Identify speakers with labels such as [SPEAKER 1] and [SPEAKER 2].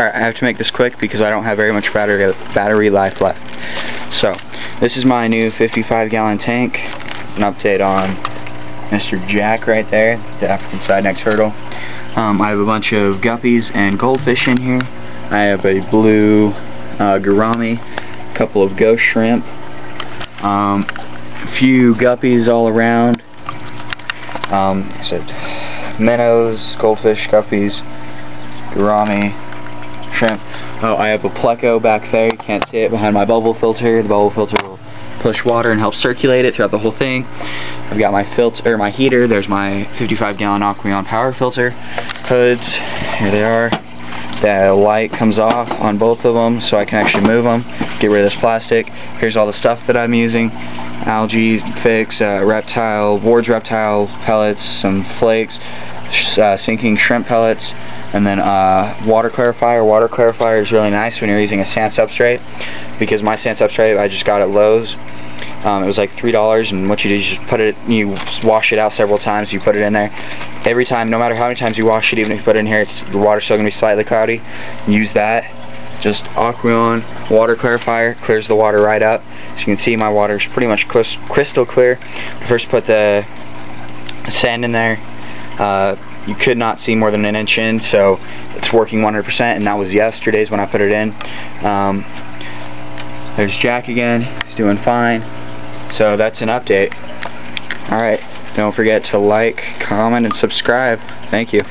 [SPEAKER 1] Alright, I have to make this quick because I don't have very much battery battery life left. So, this is my new 55 gallon tank. An update on Mr. Jack right there, the African sideneck turtle. Um, I have a bunch of guppies and goldfish in here. I have a blue uh, gourami, a couple of ghost shrimp, um, a few guppies all around. Um, I said, minnows, goldfish, guppies, gourami, shrimp. Oh, I have a pleco back there. You can't see it behind my bubble filter. The bubble filter will push water and help circulate it throughout the whole thing. I've got my filter, or my heater. There's my 55 gallon Aqueon power filter. Hoods, here they are. The light comes off on both of them so I can actually move them, get rid of this plastic. Here's all the stuff that I'm using. Algae fix, uh, reptile, Ward's reptile pellets, some flakes, uh, sinking shrimp pellets, and then uh, water clarifier. Water clarifier is really nice when you're using a sand substrate because my sand substrate I just got at Lowe's. Um, it was like three dollars, and what you do is just put it, you wash it out several times. You put it in there. Every time, no matter how many times you wash it, even if you put it in here, it's the water's still gonna be slightly cloudy. Use that. Just Aqueon water clarifier clears the water right up. as you can see my water is pretty much crystal clear. First, put the sand in there. Uh, you could not see more than an inch in so it's working 100% and that was yesterday's when I put it in. Um, there's Jack again. He's doing fine. So that's an update. Alright don't forget to like comment and subscribe. Thank you